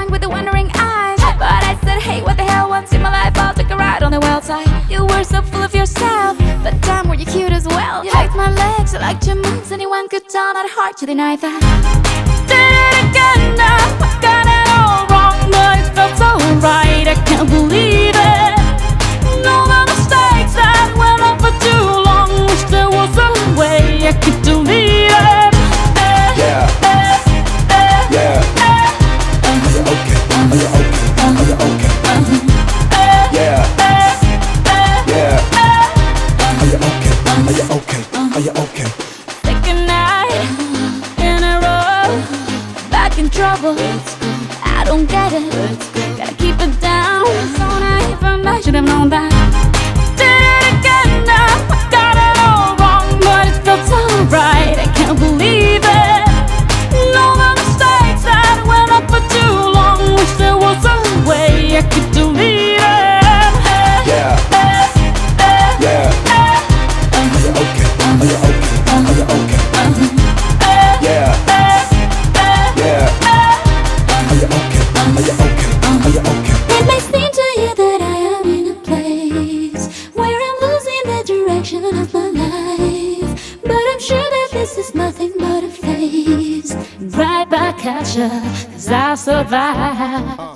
behind with the wondering eyes. But I said, hey, what the hell, once in my life I'll take a ride on the wild side. You were so full of yourself, but damn, were you cute as well. You liked my legs, you liked your moves. Anyone could tell that hard to deny that Did it again now, got it all wrong. But it felt so right, I can't believe it. All the mistakes that went on for too long. Wish there was a way I could delete Oh, Are you okay? Second night in a row, back in trouble. I don't get it. Gotta keep it down. So naive, Right back at ya, cause I'll survive.